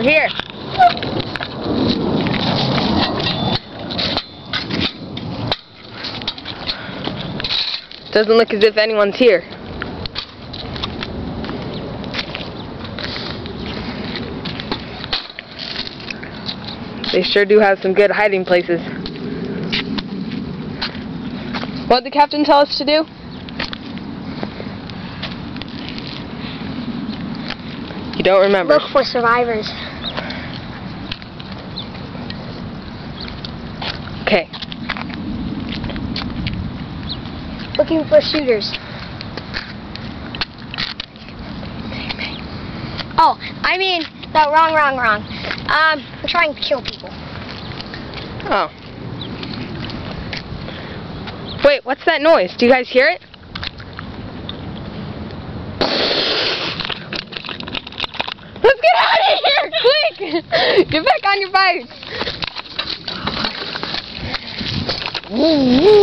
We're here. Doesn't look as if anyone's here. They sure do have some good hiding places. What did the captain tell us to do? You don't remember. Look for survivors. Okay. Looking for shooters. Oh, I mean, no, wrong, wrong, wrong. Um, I'm trying to kill people. Oh. Wait, what's that noise? Do you guys hear it? Let's get out of here, quick! Get back on your bikes. うん、